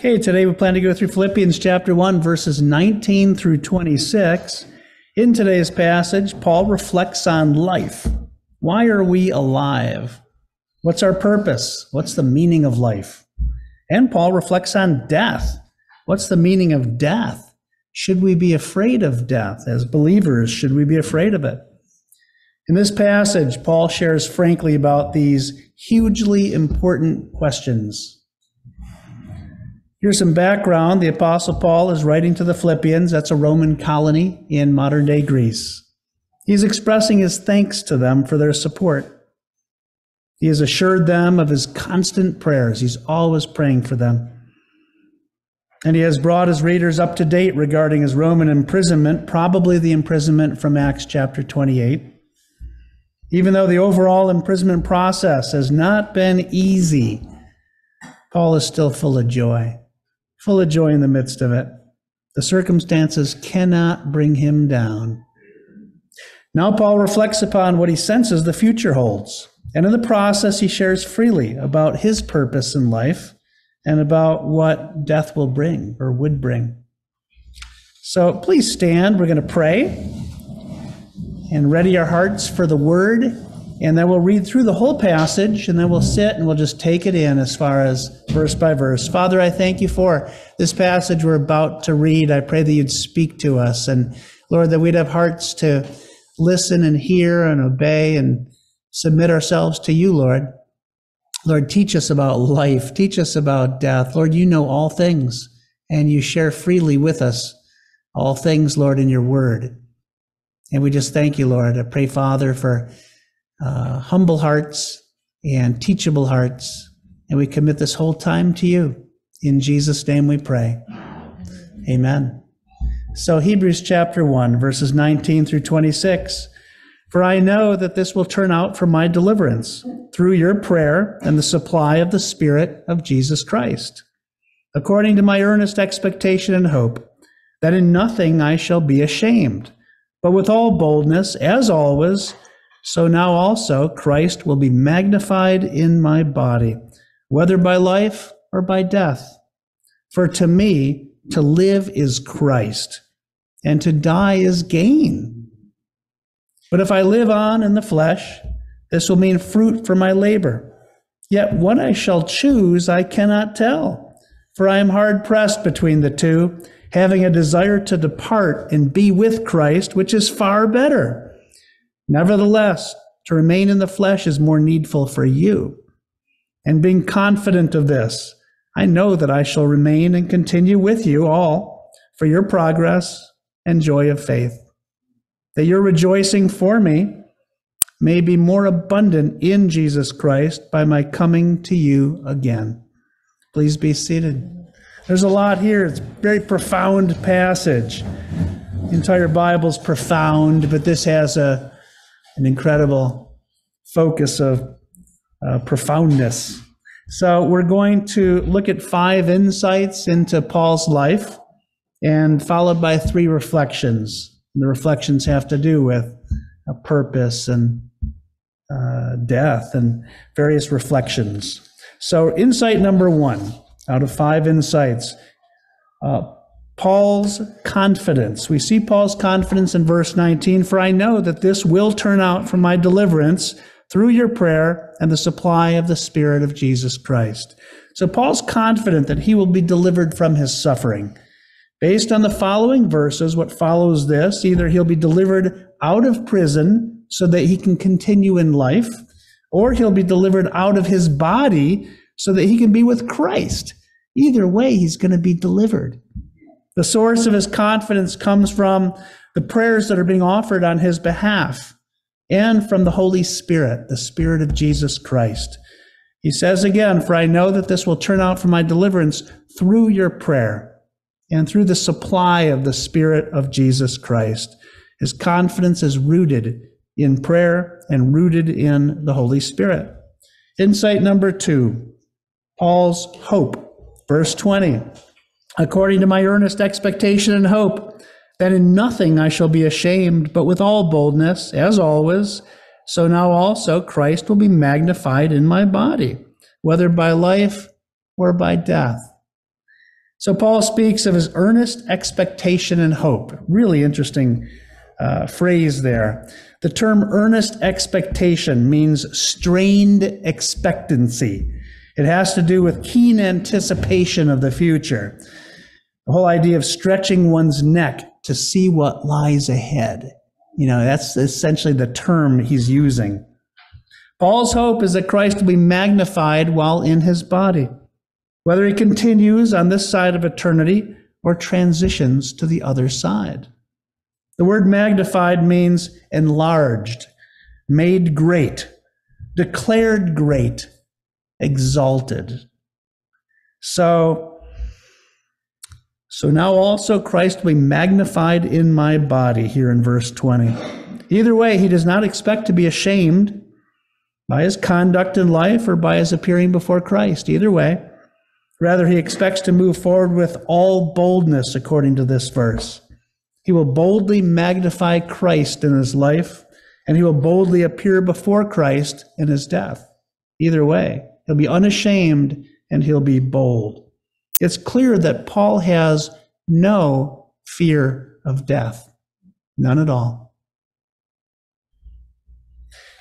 Okay, today we plan to go through Philippians chapter 1, verses 19 through 26. In today's passage, Paul reflects on life. Why are we alive? What's our purpose? What's the meaning of life? And Paul reflects on death. What's the meaning of death? Should we be afraid of death? As believers, should we be afraid of it? In this passage, Paul shares frankly about these hugely important questions Here's some background. The Apostle Paul is writing to the Philippians. That's a Roman colony in modern day Greece. He's expressing his thanks to them for their support. He has assured them of his constant prayers. He's always praying for them. And he has brought his readers up to date regarding his Roman imprisonment, probably the imprisonment from Acts chapter 28. Even though the overall imprisonment process has not been easy, Paul is still full of joy full of joy in the midst of it. The circumstances cannot bring him down. Now, Paul reflects upon what he senses the future holds. And in the process, he shares freely about his purpose in life and about what death will bring or would bring. So please stand. We're going to pray and ready our hearts for the word and then we'll read through the whole passage, and then we'll sit and we'll just take it in as far as verse by verse. Father, I thank you for this passage we're about to read. I pray that you'd speak to us, and Lord, that we'd have hearts to listen and hear and obey and submit ourselves to you, Lord. Lord, teach us about life, teach us about death. Lord, you know all things, and you share freely with us all things, Lord, in your word. And we just thank you, Lord. I pray, Father, for uh, humble hearts and teachable hearts. And we commit this whole time to you. In Jesus' name we pray. Amen. So, Hebrews chapter 1, verses 19 through 26. For I know that this will turn out for my deliverance through your prayer and the supply of the Spirit of Jesus Christ, according to my earnest expectation and hope, that in nothing I shall be ashamed, but with all boldness, as always, so now also Christ will be magnified in my body, whether by life or by death. For to me, to live is Christ, and to die is gain. But if I live on in the flesh, this will mean fruit for my labor. Yet what I shall choose, I cannot tell, for I am hard pressed between the two, having a desire to depart and be with Christ, which is far better Nevertheless, to remain in the flesh is more needful for you. And being confident of this, I know that I shall remain and continue with you all for your progress and joy of faith, that your rejoicing for me may be more abundant in Jesus Christ by my coming to you again. Please be seated. There's a lot here. It's a very profound passage. The entire Bible's profound, but this has a an incredible focus of uh, profoundness. So, we're going to look at five insights into Paul's life and followed by three reflections. And the reflections have to do with a purpose and uh, death and various reflections. So, insight number one out of five insights uh, Paul's confidence. We see Paul's confidence in verse 19 For I know that this will turn out for my deliverance through your prayer and the supply of the Spirit of Jesus Christ. So Paul's confident that he will be delivered from his suffering. Based on the following verses, what follows this either he'll be delivered out of prison so that he can continue in life, or he'll be delivered out of his body so that he can be with Christ. Either way, he's going to be delivered. The source of his confidence comes from the prayers that are being offered on his behalf and from the Holy Spirit, the Spirit of Jesus Christ. He says again, For I know that this will turn out for my deliverance through your prayer and through the supply of the Spirit of Jesus Christ. His confidence is rooted in prayer and rooted in the Holy Spirit. Insight number two Paul's hope. Verse 20 according to my earnest expectation and hope, that in nothing I shall be ashamed, but with all boldness, as always, so now also Christ will be magnified in my body, whether by life or by death. So Paul speaks of his earnest expectation and hope. Really interesting uh, phrase there. The term earnest expectation means strained expectancy. It has to do with keen anticipation of the future. The whole idea of stretching one's neck to see what lies ahead. You know, that's essentially the term he's using. Paul's hope is that Christ will be magnified while in his body whether he continues on this side of eternity or transitions to the other side. The word magnified means enlarged, made great, declared great, exalted. So, so now also Christ will be magnified in my body, here in verse 20. Either way, he does not expect to be ashamed by his conduct in life or by his appearing before Christ. Either way, Rather, he expects to move forward with all boldness, according to this verse. He will boldly magnify Christ in his life, and he will boldly appear before Christ in his death. Either way, he'll be unashamed and he'll be bold. It's clear that Paul has no fear of death, none at all.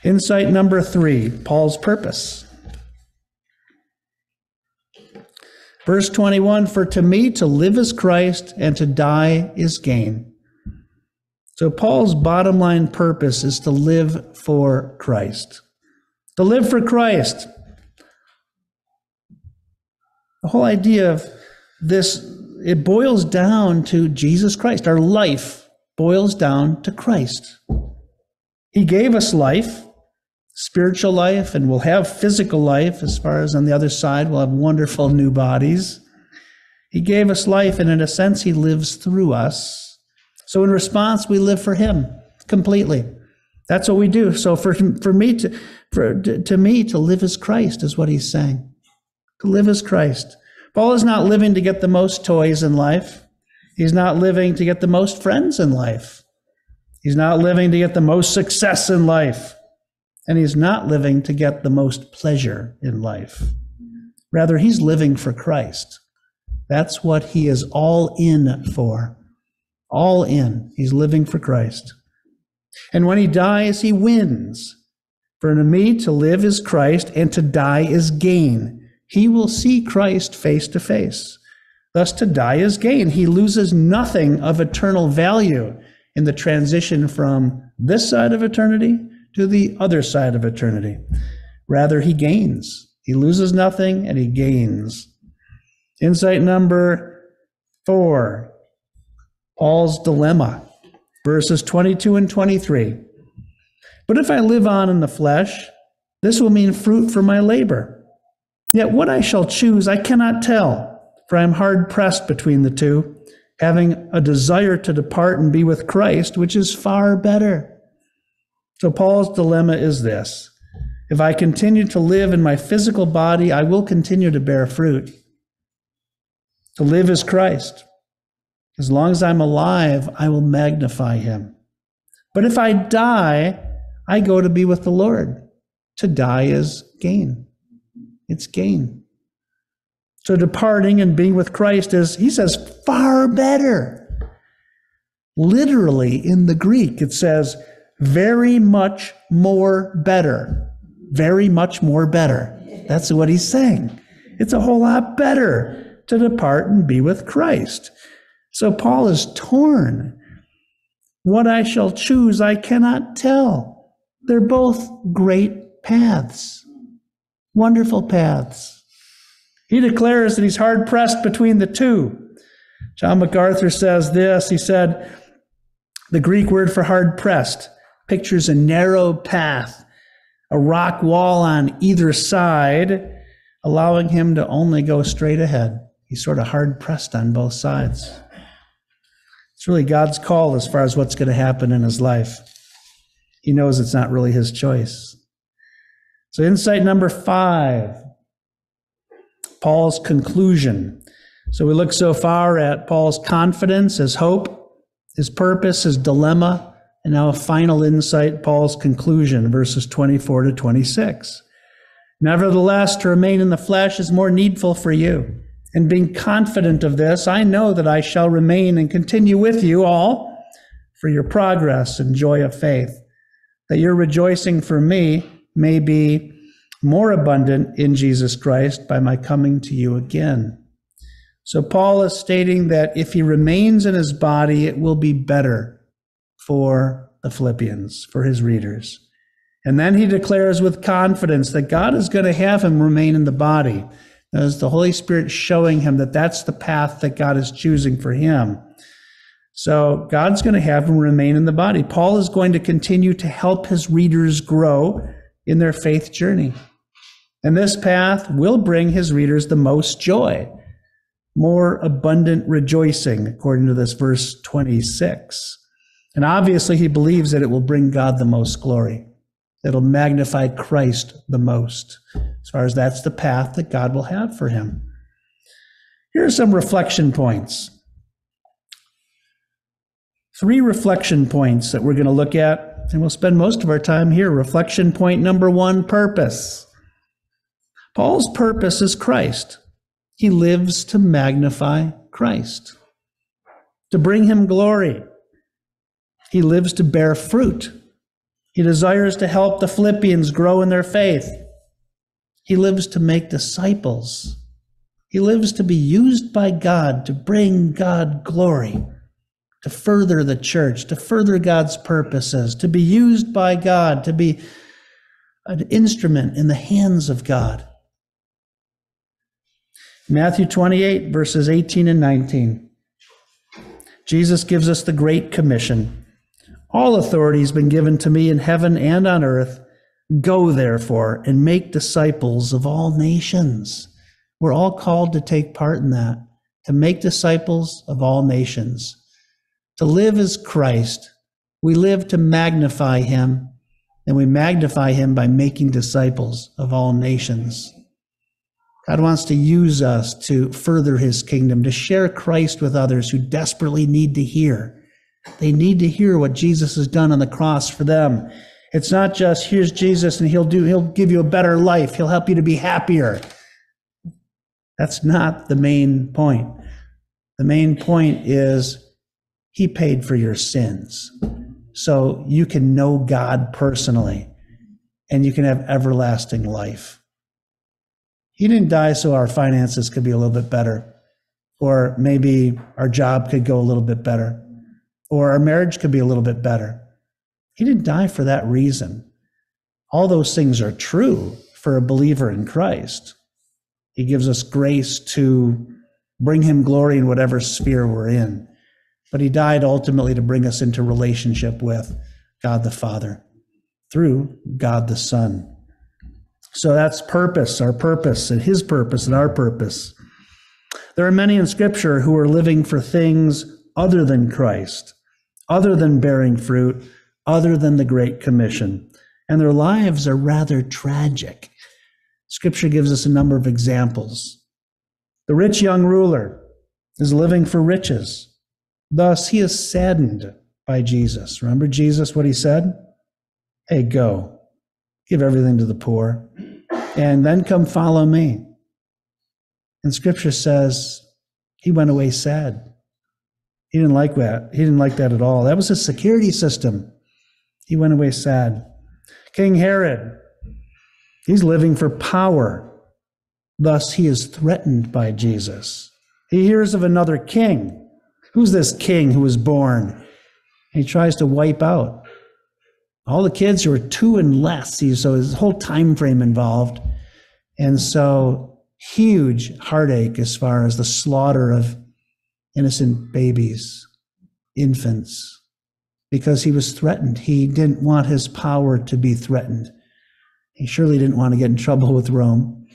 Insight number three Paul's purpose. Verse 21 For to me to live is Christ, and to die is gain. So, Paul's bottom line purpose is to live for Christ. To live for Christ. The whole idea of this, it boils down to Jesus Christ. Our life boils down to Christ. He gave us life spiritual life and we'll have physical life as far as on the other side we'll have wonderful new bodies. He gave us life and in a sense he lives through us. So in response we live for him completely. That's what we do. So for for me to for to me to live as Christ is what he's saying. To live as Christ. Paul is not living to get the most toys in life. He's not living to get the most friends in life. He's not living to get the most success in life and he's not living to get the most pleasure in life. Rather, he's living for Christ. That's what he is all in for. All in. He's living for Christ. And when he dies, he wins. For to me, to live is Christ, and to die is gain. He will see Christ face to face. Thus, to die is gain. He loses nothing of eternal value in the transition from this side of eternity to the other side of eternity. Rather, he gains. He loses nothing and he gains. Insight number four Paul's dilemma, verses 22 and 23. But if I live on in the flesh, this will mean fruit for my labor. Yet what I shall choose, I cannot tell, for I am hard pressed between the two, having a desire to depart and be with Christ, which is far better. So Paul's dilemma is this if I continue to live in my physical body, I will continue to bear fruit. To live is Christ. As long as I'm alive, I will magnify him. But if I die, I go to be with the Lord. To die is gain. It's gain. So departing and being with Christ is, he says, far better. Literally in the Greek, it says, very much more better. Very much more better. That's what he's saying. It's a whole lot better to depart and be with Christ. So Paul is torn. What I shall choose, I cannot tell. They're both great paths, wonderful paths. He declares that he's hard pressed between the two. John MacArthur says this he said, the Greek word for hard pressed pictures a narrow path, a rock wall on either side, allowing him to only go straight ahead. He's sort of hard pressed on both sides. It's really God's call as far as what's going to happen in his life. He knows it's not really his choice. So, insight number five Paul's conclusion. So, we look so far at Paul's confidence, his hope, his purpose, his dilemma, and now a final insight, Paul's conclusion, verses 24 to 26. Nevertheless, to remain in the flesh is more needful for you. And being confident of this, I know that I shall remain and continue with you all for your progress and joy of faith, that your rejoicing for me may be more abundant in Jesus Christ by my coming to you again. So Paul is stating that if he remains in his body, it will be better for the Philippians, for his readers. And then he declares with confidence that God is going to have him remain in the body. As the Holy Spirit showing him that that's the path that God is choosing for him. So God's going to have him remain in the body. Paul is going to continue to help his readers grow in their faith journey. And this path will bring his readers the most joy, more abundant rejoicing, according to this verse 26. And obviously, he believes that it will bring God the most glory. It'll magnify Christ the most, as far as that's the path that God will have for him. Here are some reflection points. Three reflection points that we're going to look at, and we'll spend most of our time here. Reflection point number one purpose. Paul's purpose is Christ. He lives to magnify Christ, to bring him glory. He lives to bear fruit. He desires to help the Philippians grow in their faith. He lives to make disciples. He lives to be used by God to bring God glory, to further the church, to further God's purposes, to be used by God, to be an instrument in the hands of God. Matthew 28, verses 18 and 19. Jesus gives us the Great Commission. All authority has been given to me in heaven and on earth. Go, therefore, and make disciples of all nations. We're all called to take part in that, to make disciples of all nations. To live as Christ, we live to magnify him, and we magnify him by making disciples of all nations. God wants to use us to further his kingdom, to share Christ with others who desperately need to hear. They need to hear what Jesus has done on the cross for them. It's not just here's Jesus and he'll do he'll give you a better life. He'll help you to be happier. That's not the main point. The main point is he paid for your sins. So you can know God personally and you can have everlasting life. He didn't die so our finances could be a little bit better, or maybe our job could go a little bit better, or our marriage could be a little bit better. He didn't die for that reason. All those things are true for a believer in Christ. He gives us grace to bring him glory in whatever sphere we're in. But he died ultimately to bring us into relationship with God the Father through God the Son. So that's purpose, our purpose, and his purpose and our purpose. There are many in Scripture who are living for things other than Christ, other than bearing fruit, other than the Great Commission, and their lives are rather tragic. Scripture gives us a number of examples. The rich young ruler is living for riches. Thus, he is saddened by Jesus. Remember Jesus, what he said? Hey, go, give everything to the poor, and then come follow me. And scripture says he went away sad. He didn't like that. He didn't like that at all. That was his security system. He went away sad. King Herod, he's living for power. Thus, he is threatened by Jesus. He hears of another king. Who's this king who was born? He tries to wipe out all the kids who are two and less. So his whole time frame involved. And so huge heartache as far as the slaughter of innocent babies, infants, because he was threatened. He didn't want his power to be threatened. He surely didn't want to get in trouble with Rome.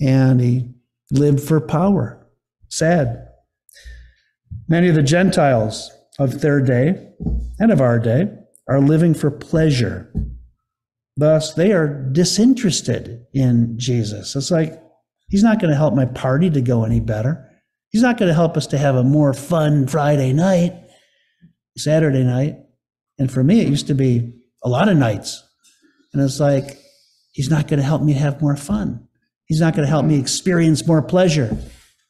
And he lived for power. Sad. Many of the Gentiles of their day and of our day are living for pleasure. Thus, they are disinterested in Jesus. It's like, he's not going to help my party to go any better. He's not going to help us to have a more fun Friday night, Saturday night. And for me, it used to be a lot of nights. And it's like, he's not going to help me have more fun. He's not going to help me experience more pleasure.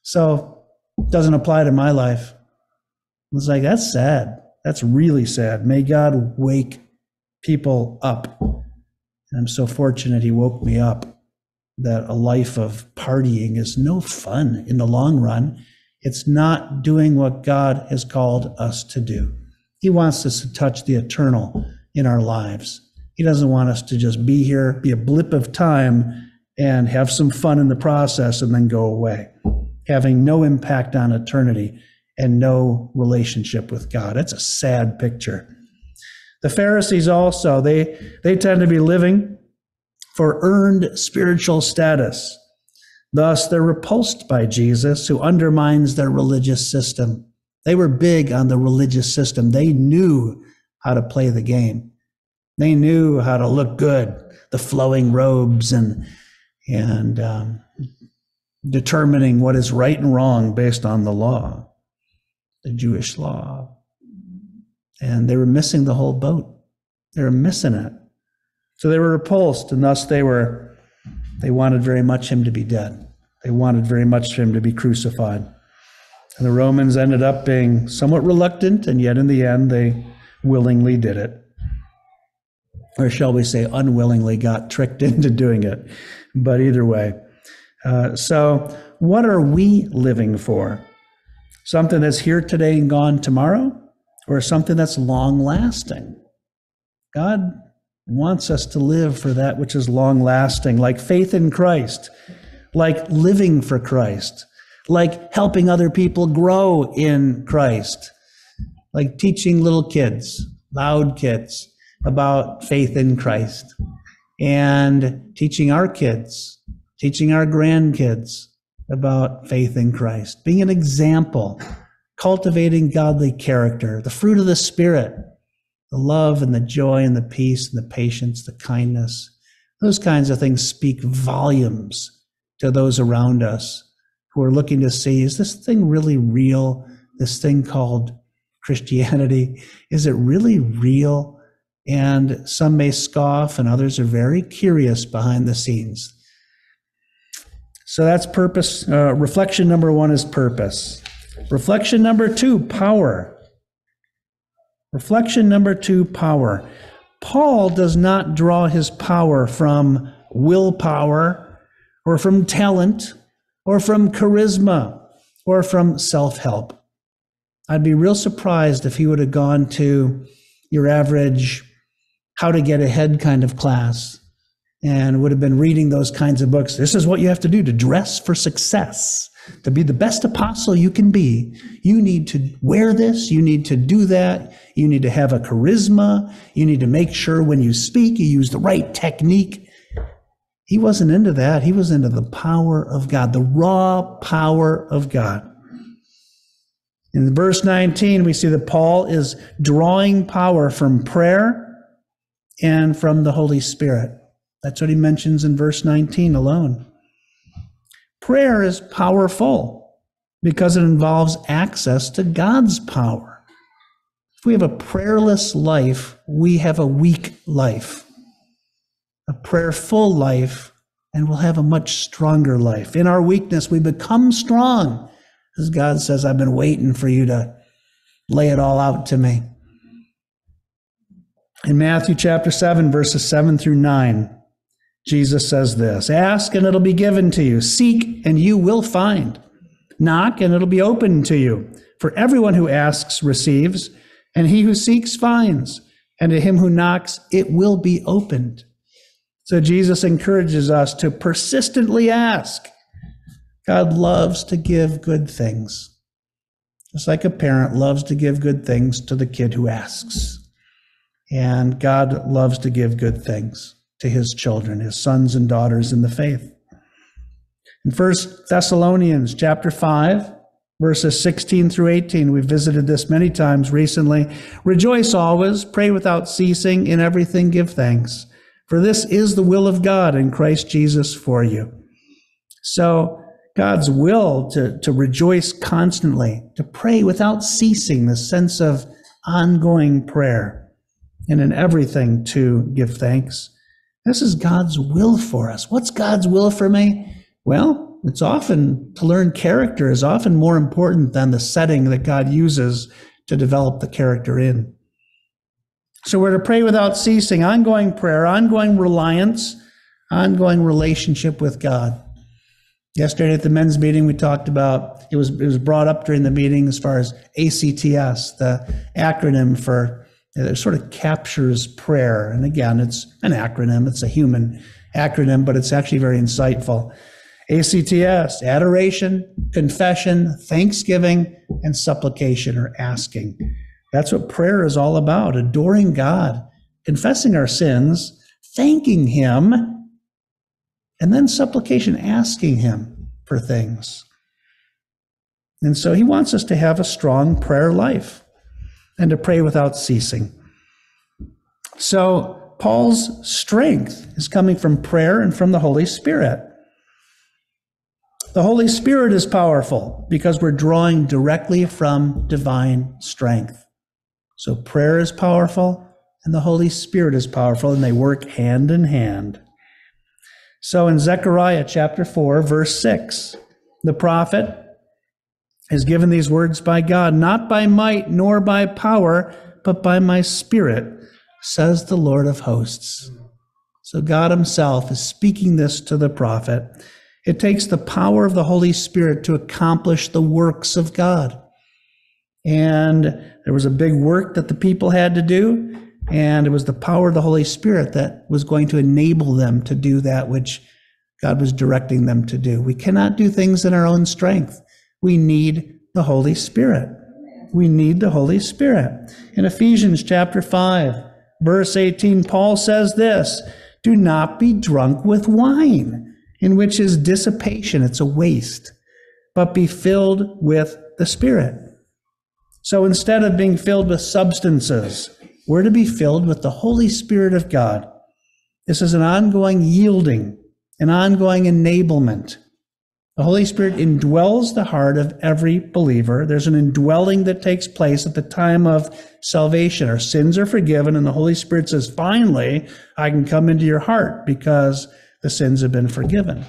So it doesn't apply to my life. It's like, that's sad. That's really sad. May God wake people up. And I'm so fortunate he woke me up that a life of partying is no fun in the long run. It's not doing what God has called us to do. He wants us to touch the eternal in our lives. He doesn't want us to just be here, be a blip of time, and have some fun in the process and then go away, having no impact on eternity and no relationship with God. It's a sad picture. The Pharisees also, they, they tend to be living for earned spiritual status. Thus, they're repulsed by Jesus, who undermines their religious system. They were big on the religious system. They knew how to play the game. They knew how to look good, the flowing robes and and um, determining what is right and wrong based on the law, the Jewish law. And they were missing the whole boat. They were missing it. So they were repulsed, and thus they were they wanted very much him to be dead. They wanted very much for him to be crucified. And the Romans ended up being somewhat reluctant, and yet in the end they willingly did it. Or shall we say, unwillingly got tricked into doing it. But either way. Uh, so, what are we living for? Something that's here today and gone tomorrow? Or something that's long lasting? God wants us to live for that which is long lasting, like faith in Christ, like living for Christ, like helping other people grow in Christ, like teaching little kids, loud kids, about faith in Christ, and teaching our kids, teaching our grandkids about faith in Christ, being an example, cultivating godly character, the fruit of the Spirit, the love and the joy and the peace and the patience, the kindness. Those kinds of things speak volumes to those around us who are looking to see is this thing really real? This thing called Christianity, is it really real? And some may scoff, and others are very curious behind the scenes. So that's purpose. Uh, reflection number one is purpose. Reflection number two, power. Reflection number two, power. Paul does not draw his power from willpower or from talent or from charisma or from self help. I'd be real surprised if he would have gone to your average how to get ahead kind of class and would have been reading those kinds of books. This is what you have to do to dress for success. To be the best apostle you can be, you need to wear this, you need to do that, you need to have a charisma, you need to make sure when you speak you use the right technique. He wasn't into that. He was into the power of God, the raw power of God. In verse 19, we see that Paul is drawing power from prayer and from the Holy Spirit. That's what he mentions in verse 19 alone. Prayer is powerful because it involves access to God's power. If we have a prayerless life, we have a weak life. A prayerful life, and we'll have a much stronger life. In our weakness, we become strong. As God says, I've been waiting for you to lay it all out to me. In Matthew chapter 7, verses 7 through 9, Jesus says this Ask and it'll be given to you, seek and you will find, knock and it'll be opened to you. For everyone who asks receives, and he who seeks finds, and to him who knocks it will be opened. So Jesus encourages us to persistently ask. God loves to give good things. Just like a parent loves to give good things to the kid who asks. And God loves to give good things to his children, his sons and daughters in the faith. In 1 Thessalonians chapter 5, verses 16 through 18, we've visited this many times recently. Rejoice always, pray without ceasing, in everything give thanks, for this is the will of God in Christ Jesus for you. So, God's will to, to rejoice constantly, to pray without ceasing, the sense of ongoing prayer and in everything to give thanks. This is God's will for us. What's God's will for me? Well, it's often to learn character is often more important than the setting that God uses to develop the character in. So we're to pray without ceasing, ongoing prayer, ongoing reliance, ongoing relationship with God. Yesterday at the men's meeting, we talked about it was it was brought up during the meeting as far as ACTS, the acronym for it sort of captures prayer. And again, it's an acronym, it's a human acronym, but it's actually very insightful. ACTS, adoration, confession, thanksgiving, and supplication or asking. That's what prayer is all about adoring God, confessing our sins, thanking Him, and then supplication, asking Him for things. And so He wants us to have a strong prayer life and to pray without ceasing. So, Paul's strength is coming from prayer and from the Holy Spirit. The Holy Spirit is powerful because we're drawing directly from divine strength. So prayer is powerful and the Holy Spirit is powerful, and they work hand in hand. So in Zechariah chapter 4, verse 6, the prophet is given these words by God, not by might nor by power, but by my spirit, says the Lord of hosts. So God Himself is speaking this to the prophet. It takes the power of the Holy Spirit to accomplish the works of God. And there was a big work that the people had to do, and it was the power of the Holy Spirit that was going to enable them to do that which God was directing them to do. We cannot do things in our own strength. We need the Holy Spirit. We need the Holy Spirit. In Ephesians chapter 5, verse 18, Paul says this Do not be drunk with wine, in which is dissipation, it's a waste, but be filled with the Spirit. So instead of being filled with substances, we're to be filled with the Holy Spirit of God. This is an ongoing yielding, an ongoing enablement. The Holy Spirit indwells the heart of every believer. There's an indwelling that takes place at the time of salvation. Our sins are forgiven, and the Holy Spirit says, Finally, I can come into your heart because the sins have been forgiven.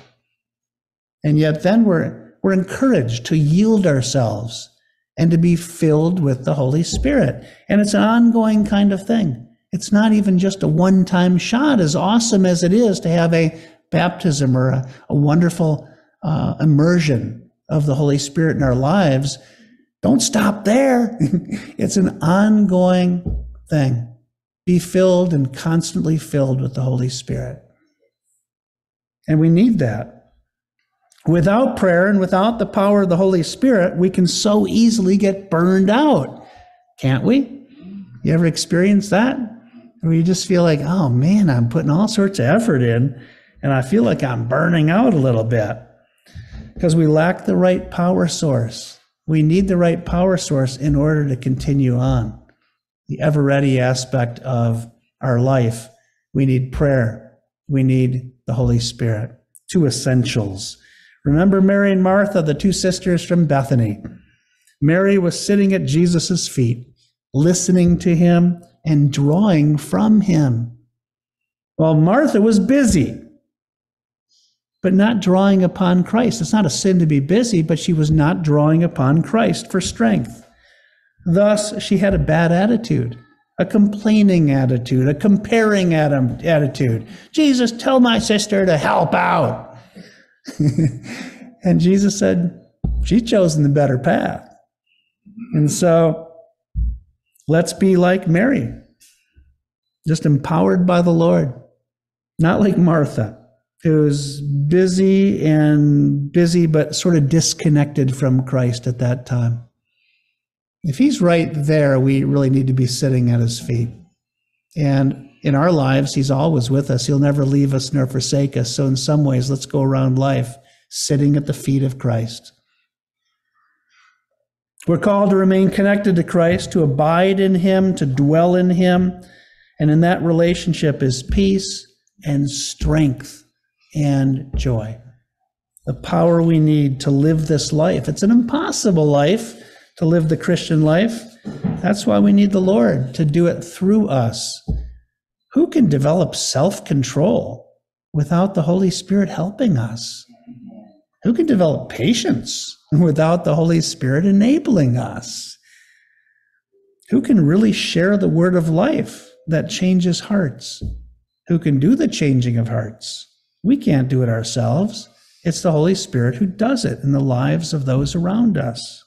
And yet, then we're, we're encouraged to yield ourselves and to be filled with the Holy Spirit. And it's an ongoing kind of thing. It's not even just a one time shot, as awesome as it is to have a baptism or a, a wonderful uh, immersion of the Holy Spirit in our lives. Don't stop there. it's an ongoing thing. Be filled and constantly filled with the Holy Spirit. And we need that. Without prayer and without the power of the Holy Spirit, we can so easily get burned out, can't we? You ever experience that? Where you just feel like, oh man, I'm putting all sorts of effort in, and I feel like I'm burning out a little bit because we lack the right power source. We need the right power source in order to continue on. The ever ready aspect of our life. We need prayer. We need the Holy Spirit. Two essentials. Remember Mary and Martha, the two sisters from Bethany. Mary was sitting at Jesus' feet, listening to him and drawing from him. While Martha was busy, but not drawing upon Christ. It's not a sin to be busy, but she was not drawing upon Christ for strength. Thus, she had a bad attitude, a complaining attitude, a comparing attitude. Jesus, tell my sister to help out. and Jesus said, She's chosen the better path. And so let's be like Mary, just empowered by the Lord, not like Martha, who's busy and busy, but sort of disconnected from Christ at that time. If he's right there, we really need to be sitting at his feet. And in our lives, He's always with us. He'll never leave us nor forsake us. So, in some ways, let's go around life sitting at the feet of Christ. We're called to remain connected to Christ, to abide in Him, to dwell in Him. And in that relationship is peace and strength and joy. The power we need to live this life. It's an impossible life to live the Christian life. That's why we need the Lord to do it through us who can develop self control without the Holy Spirit helping us? Who can develop patience without the Holy Spirit enabling us? Who can really share the word of life that changes hearts? Who can do the changing of hearts? We can't do it ourselves. It's the Holy Spirit who does it in the lives of those around us.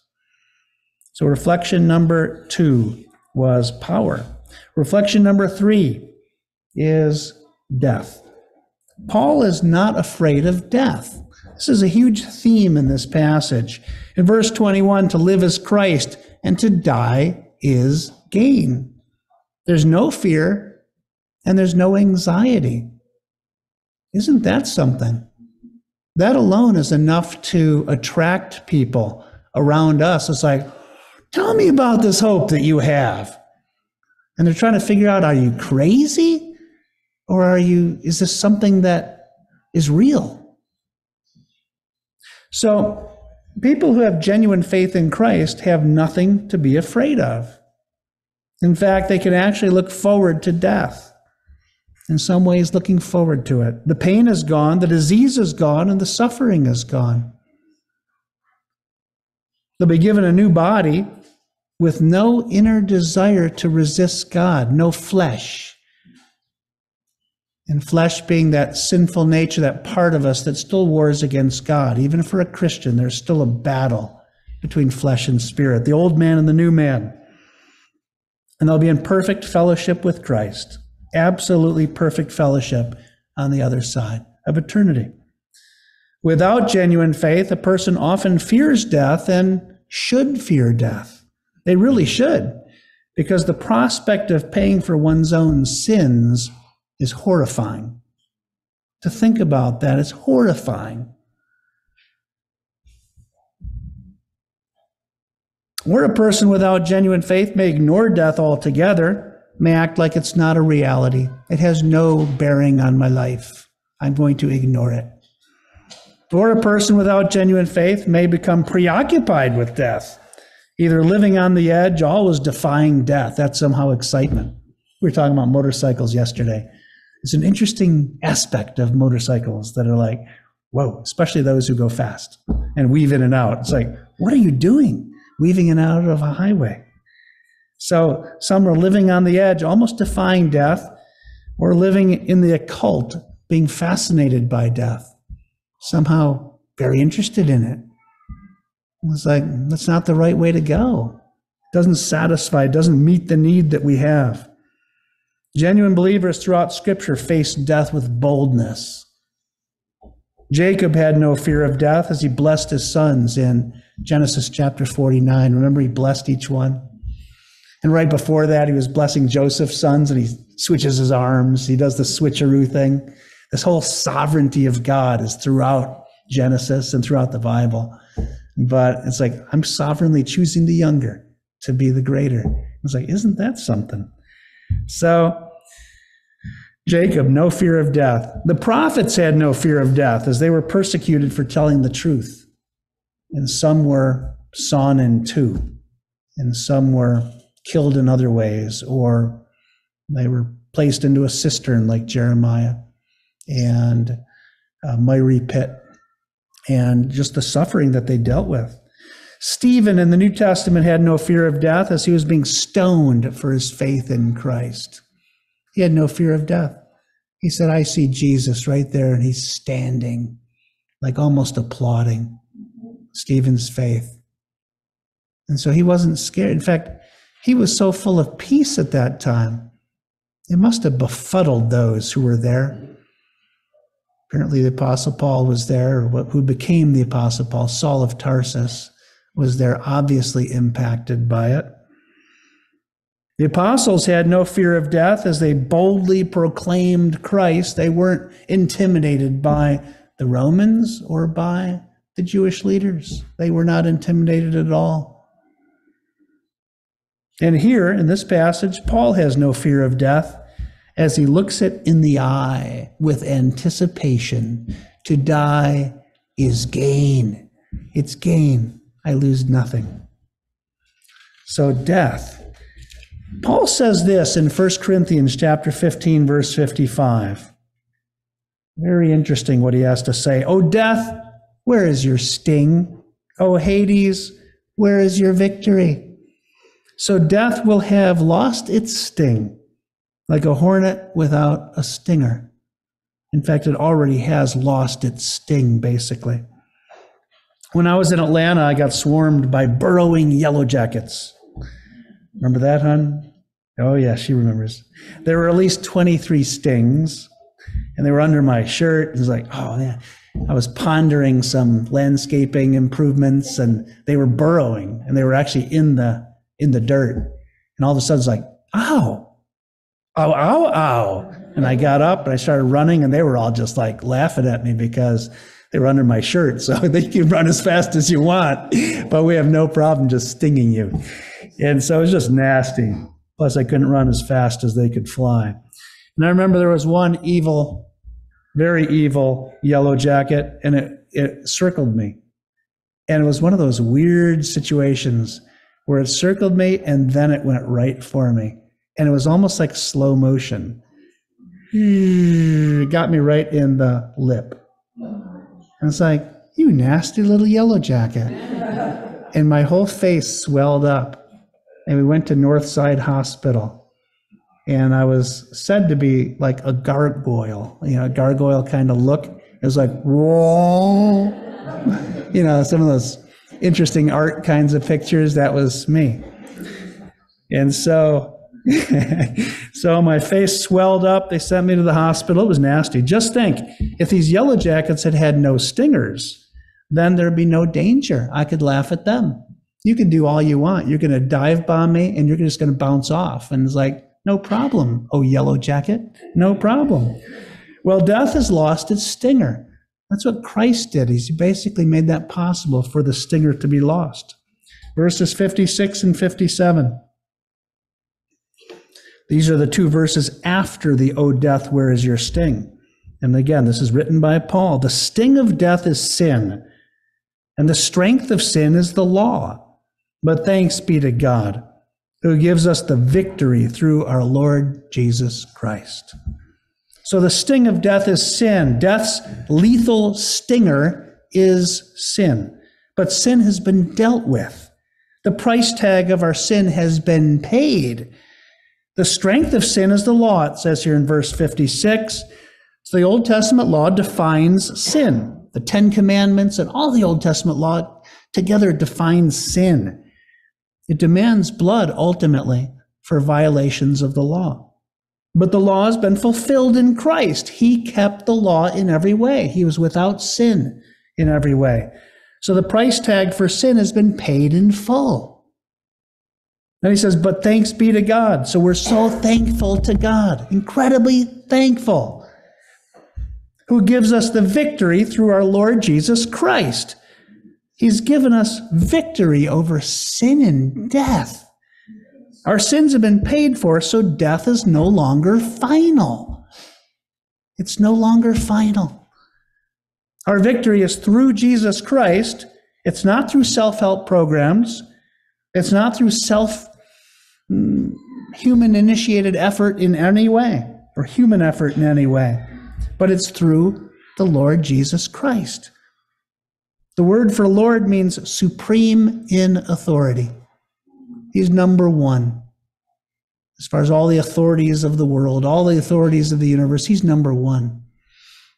So, reflection number two was power. Reflection number three is death. Paul is not afraid of death. This is a huge theme in this passage. In verse 21, to live is Christ, and to die is gain. There's no fear and there's no anxiety. Isn't that something? That alone is enough to attract people around us. It's like, tell me about this hope that you have. And they're trying to figure out are you crazy? Or are you, is this something that is real? So, people who have genuine faith in Christ have nothing to be afraid of. In fact, they can actually look forward to death. In some ways, looking forward to it. The pain is gone, the disease is gone, and the suffering is gone. They'll be given a new body with no inner desire to resist God, no flesh and flesh being that sinful nature, that part of us that still wars against God. Even for a Christian, there's still a battle between flesh and spirit, the old man and the new man. And they'll be in perfect fellowship with Christ, absolutely perfect fellowship on the other side of eternity. Without genuine faith, a person often fears death and should fear death. They really should, because the prospect of paying for one's own sins is horrifying. To think about that is horrifying. Where a person without genuine faith may ignore death altogether, may act like it's not a reality. It has no bearing on my life. I'm going to ignore it. Or a person without genuine faith may become preoccupied with death, either living on the edge, always defying death. That's somehow excitement. We were talking about motorcycles yesterday. It's an interesting aspect of motorcycles that are like, whoa, especially those who go fast and weave in and out. It's like, what are you doing weaving in and out of a highway? So some are living on the edge, almost defying death, or living in the occult, being fascinated by death, somehow very interested in it. It's like, that's not the right way to go. It doesn't satisfy, it doesn't meet the need that we have. Genuine believers throughout Scripture face death with boldness. Jacob had no fear of death as he blessed his sons in Genesis chapter 49. Remember, he blessed each one. And right before that, he was blessing Joseph's sons and he switches his arms. He does the switcheroo thing. This whole sovereignty of God is throughout Genesis and throughout the Bible. But it's like, I'm sovereignly choosing the younger to be the greater. It's like, isn't that something? So, Jacob, no fear of death. The prophets had no fear of death as they were persecuted for telling the truth. And some were sawn in two, and some were killed in other ways, or they were placed into a cistern like Jeremiah and a miry pit, and just the suffering that they dealt with. Stephen in the New Testament had no fear of death as he was being stoned for his faith in Christ. He had no fear of death. He said, I see Jesus right there, and he's standing, like almost applauding Stephen's faith. And so he wasn't scared. In fact, he was so full of peace at that time. It must have befuddled those who were there. Apparently, the Apostle Paul was there, who became the Apostle Paul, Saul of Tarsus was there obviously impacted by it. The apostles had no fear of death as they boldly proclaimed Christ. They weren't intimidated by the Romans or by the Jewish leaders. They were not intimidated at all. And here in this passage, Paul has no fear of death as he looks it in the eye with anticipation. To die is gain. It's gain. I lose nothing. So death. Paul says this in 1 Corinthians chapter 15 verse 55. Very interesting what he has to say. Oh death, where is your sting? O Hades, where is your victory? So death will have lost its sting, like a hornet without a stinger. In fact, it already has lost its sting, basically. When I was in Atlanta, I got swarmed by burrowing yellow jackets. Remember that, hon? Oh, yeah, she remembers. There were at least 23 stings, and they were under my shirt. It was like, oh, yeah. I was pondering some landscaping improvements, and they were burrowing, and they were actually in the in the dirt. And all of a sudden, it's like, ow, ow, ow, ow. And I got up and I started running, and they were all just like laughing at me because they were under my shirt. So they can run as fast as you want, but we have no problem just stinging you. And so it was just nasty. Plus, I couldn't run as fast as they could fly. And I remember there was one evil, very evil yellow jacket, and it, it circled me. And it was one of those weird situations where it circled me and then it went right for me. And it was almost like slow motion. Hmm, it got me right in the lip. And it's like, you nasty little yellow jacket. and my whole face swelled up. And we went to Northside Hospital. And I was said to be like a gargoyle, you know, gargoyle kind of look. It was like, whoa, you know, some of those interesting art kinds of pictures. That was me. And so, so my face swelled up. They sent me to the hospital. It was nasty. Just think if these yellow jackets had had no stingers, then there'd be no danger. I could laugh at them. You can do all you want. You're going to dive bomb me and you're just going to bounce off. And it's like, no problem, oh yellow jacket. No problem. Well, death has lost its stinger. That's what Christ did. He basically made that possible for the stinger to be lost. Verses 56 and 57. These are the two verses after the O death, where is your sting? And again, this is written by Paul. The sting of death is sin, and the strength of sin is the law. But thanks be to God who gives us the victory through our Lord Jesus Christ. So the sting of death is sin. Death's lethal stinger is sin. But sin has been dealt with. The price tag of our sin has been paid. The strength of sin is the law, it says here in verse 56. So the Old Testament law defines sin. The Ten Commandments and all the Old Testament law together defines sin. It demands blood ultimately for violations of the law. But the law has been fulfilled in Christ. He kept the law in every way. He was without sin in every way. So the price tag for sin has been paid in full. And he says, but thanks be to God. So we're so thankful to God, incredibly thankful, who gives us the victory through our Lord Jesus Christ. He's given us victory over sin and death. Our sins have been paid for, so death is no longer final. It's no longer final. Our victory is through Jesus Christ. It's not through self help programs. It's not through self mm, human initiated effort in any way or human effort in any way, but it's through the Lord Jesus Christ. The word for Lord means supreme in authority. He's number one. As far as all the authorities of the world, all the authorities of the universe, he's number one.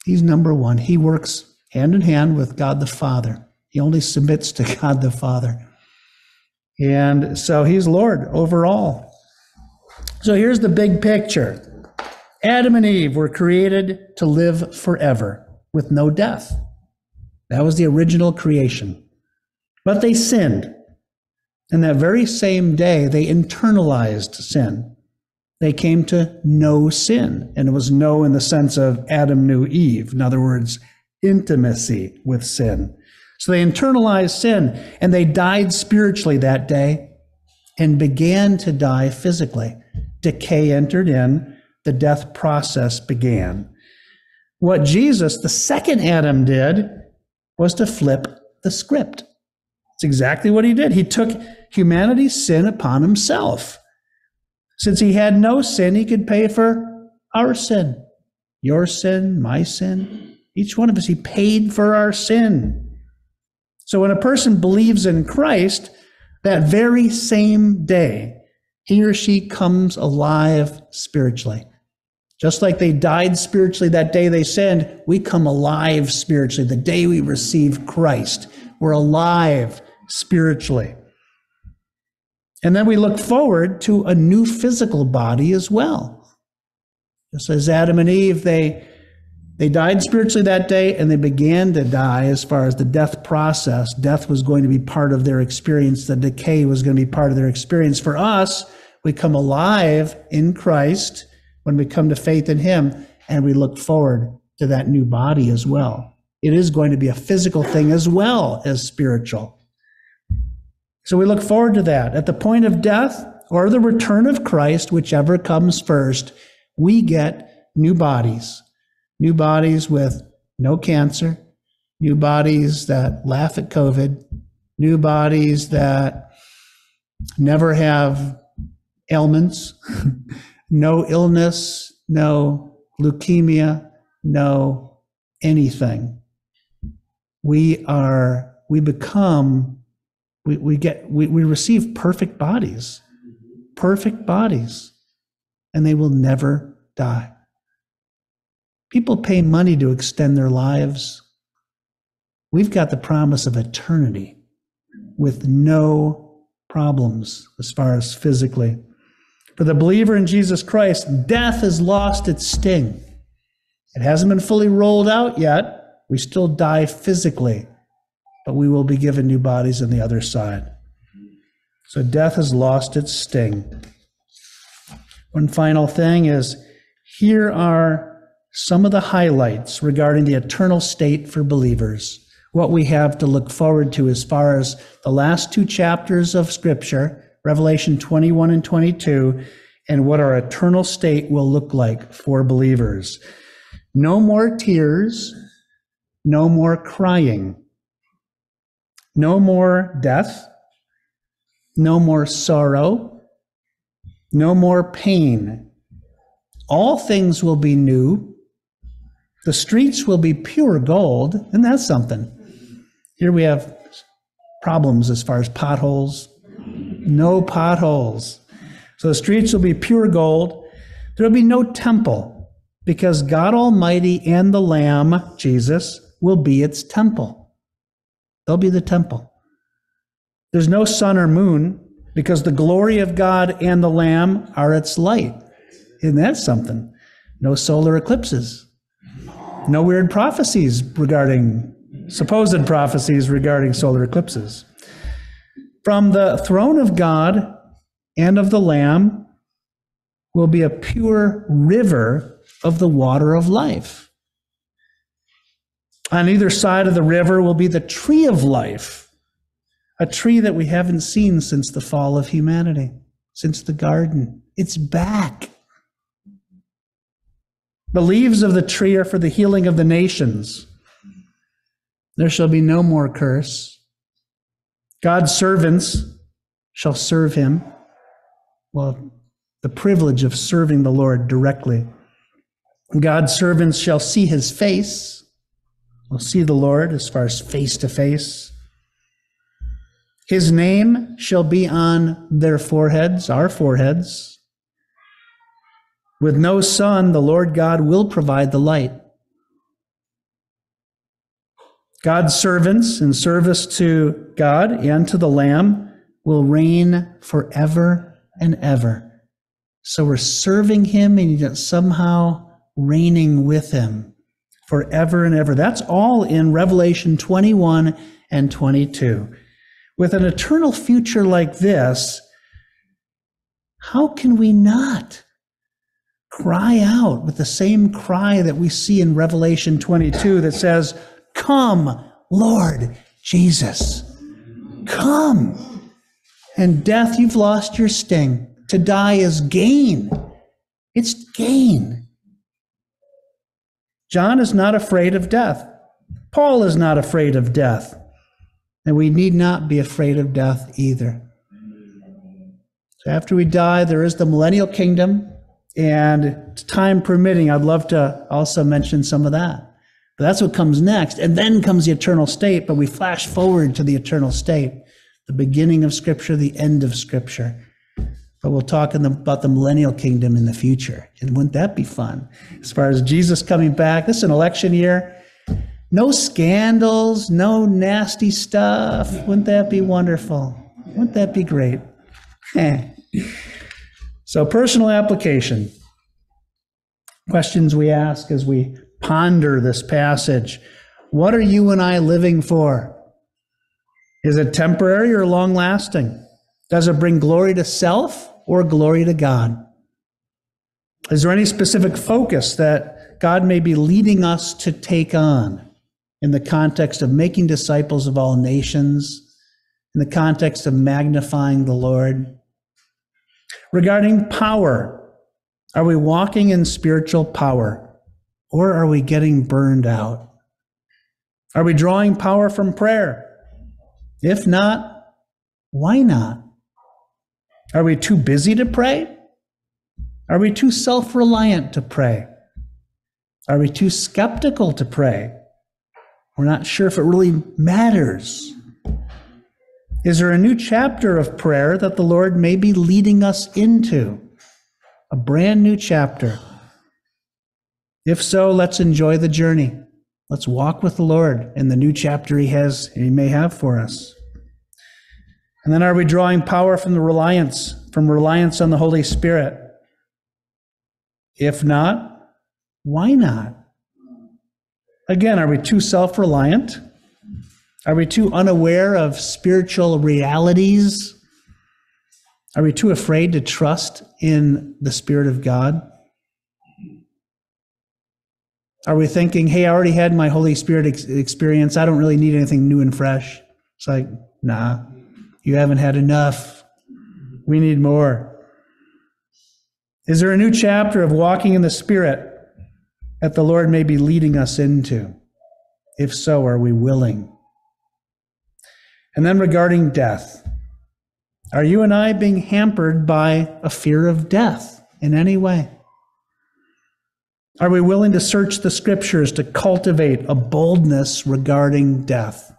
He's number one. He works hand in hand with God the Father. He only submits to God the Father. And so he's Lord over all. So here's the big picture Adam and Eve were created to live forever with no death. That was the original creation. But they sinned. And that very same day, they internalized sin. They came to know sin. And it was know in the sense of Adam knew Eve. In other words, intimacy with sin. So they internalized sin and they died spiritually that day and began to die physically. Decay entered in, the death process began. What Jesus, the second Adam, did was to flip the script. It's exactly what he did. He took humanity's sin upon himself. Since he had no sin, he could pay for our sin, your sin, my sin, each one of us. He paid for our sin. So when a person believes in Christ, that very same day, he or she comes alive spiritually. Just like they died spiritually that day they sinned, we come alive spiritually. The day we receive Christ, we're alive spiritually. And then we look forward to a new physical body as well. Just as Adam and Eve, they, they died spiritually that day and they began to die as far as the death process. Death was going to be part of their experience, the decay was going to be part of their experience. For us, we come alive in Christ when we come to faith in Him and we look forward to that new body as well. It is going to be a physical thing as well as spiritual. So we look forward to that. At the point of death or the return of Christ, whichever comes first, we get new bodies. New bodies with no cancer, new bodies that laugh at COVID, new bodies that never have ailments, no illness, no leukemia, no anything. We are, we become, we, we get, we, we receive perfect bodies, perfect bodies, and they will never die. People pay money to extend their lives. We've got the promise of eternity with no problems as far as physically. For the believer in Jesus Christ, death has lost its sting. It hasn't been fully rolled out yet. We still die physically, but we will be given new bodies on the other side. So death has lost its sting. One final thing is here are some of the highlights regarding the eternal state for believers, what we have to look forward to as far as the last two chapters of Scripture Revelation 21 and 22, and what our eternal state will look like for believers. No more tears, no more crying, no more death, no more sorrow, no more pain. All things will be new. The streets will be pure gold, and that's something. Here we have problems as far as potholes, no potholes. So the streets will be pure gold. There will be no temple because God Almighty and the Lamb, Jesus, will be its temple. They'll be the temple. There's no sun or moon because the glory of God and the Lamb are its light. Isn't that something? No solar eclipses. No weird prophecies regarding, supposed prophecies regarding solar eclipses. From the throne of God and of the Lamb will be a pure river of the water of life. On either side of the river will be the tree of life, a tree that we haven't seen since the fall of humanity, since the garden. It's back. The leaves of the tree are for the healing of the nations. There shall be no more curse. God's servants shall serve him. Well, the privilege of serving the Lord directly. God's servants shall see his face. We'll see the Lord as far as face to face. His name shall be on their foreheads, our foreheads. With no sun, the Lord God will provide the light. God's servants in service to God and to the Lamb will reign forever and ever. So we're serving Him and somehow reigning with Him forever and ever. That's all in Revelation 21 and 22. With an eternal future like this, how can we not cry out with the same cry that we see in Revelation 22 that says, Come, Lord Jesus. Come. And death, you've lost your sting. To die is gain. It's gain. John is not afraid of death. Paul is not afraid of death. And we need not be afraid of death either. So after we die, there is the millennial kingdom. And time permitting, I'd love to also mention some of that But that's what comes next. And then comes the eternal state, but we flash forward to the eternal state, the beginning of Scripture, the end of Scripture. But we'll talk the, about the millennial kingdom in the future. And wouldn't that be fun? As far as Jesus coming back, this is an election year. No scandals, no nasty stuff. Wouldn't that be wonderful? Wouldn't that be great? so, personal application. Questions we ask as we ponder this passage. What are you and I living for? Is it temporary or long lasting? Does it bring glory to self or glory to God? Is there any specific focus that God may be leading us to take on in the context of making disciples of all nations, in the context of magnifying the Lord? Regarding power, are we walking in spiritual power or are we getting burned out? Are we drawing power from prayer? If not, why not? Are we too busy to pray? Are we too self reliant to pray? Are we too skeptical to pray? We're not sure if it really matters. Is there a new chapter of prayer that the Lord may be leading us into? A brand new chapter. If so, let's enjoy the journey. Let's walk with the Lord in the new chapter He has, He may have for us. And then are we drawing power from the reliance, from reliance on the Holy Spirit? If not, why not? Again, are we too self reliant? Are we too unaware of spiritual realities? Are we too afraid to trust in the Spirit of God? Are we thinking, hey, I already had my Holy Spirit ex- experience. I don't really need anything new and fresh? It's like, nah, you haven't had enough. We need more. Is there a new chapter of walking in the Spirit that the Lord may be leading us into? If so, are we willing? And then regarding death, are you and I being hampered by a fear of death in any way? Are we willing to search the scriptures to cultivate a boldness regarding death?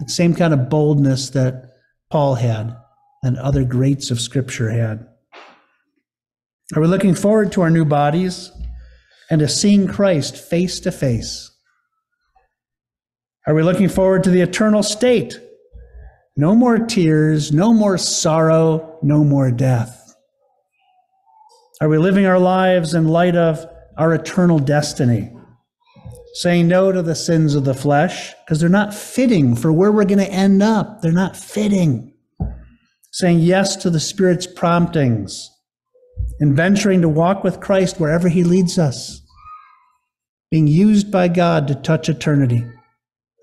The same kind of boldness that Paul had and other greats of scripture had. Are we looking forward to our new bodies and to seeing Christ face to face? Are we looking forward to the eternal state? No more tears, no more sorrow, no more death. Are we living our lives in light of our eternal destiny, saying no to the sins of the flesh because they're not fitting for where we're going to end up. They're not fitting. Saying yes to the Spirit's promptings and venturing to walk with Christ wherever He leads us. Being used by God to touch eternity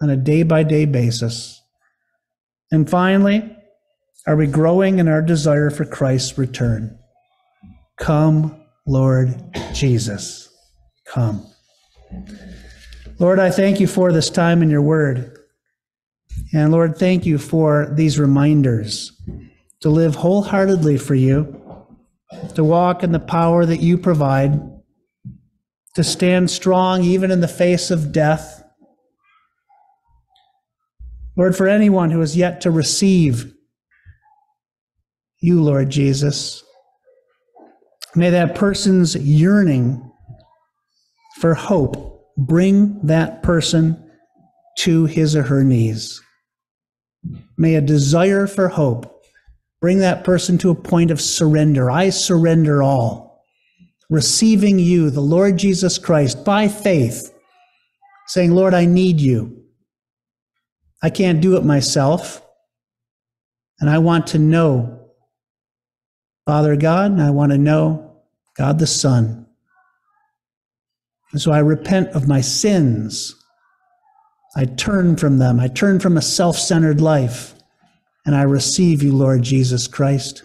on a day by day basis. And finally, are we growing in our desire for Christ's return? Come, Lord Jesus come. Lord, I thank you for this time in your word. And Lord, thank you for these reminders to live wholeheartedly for you, to walk in the power that you provide, to stand strong even in the face of death. Lord, for anyone who has yet to receive you, Lord Jesus, may that person's yearning for hope, bring that person to his or her knees. May a desire for hope bring that person to a point of surrender. I surrender all. Receiving you, the Lord Jesus Christ, by faith, saying, Lord, I need you. I can't do it myself. And I want to know Father God, and I want to know God the Son. And so I repent of my sins. I turn from them. I turn from a self centered life. And I receive you, Lord Jesus Christ,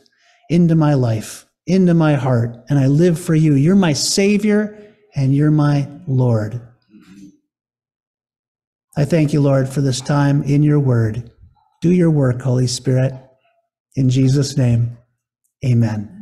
into my life, into my heart. And I live for you. You're my Savior and you're my Lord. I thank you, Lord, for this time in your word. Do your work, Holy Spirit. In Jesus' name, amen.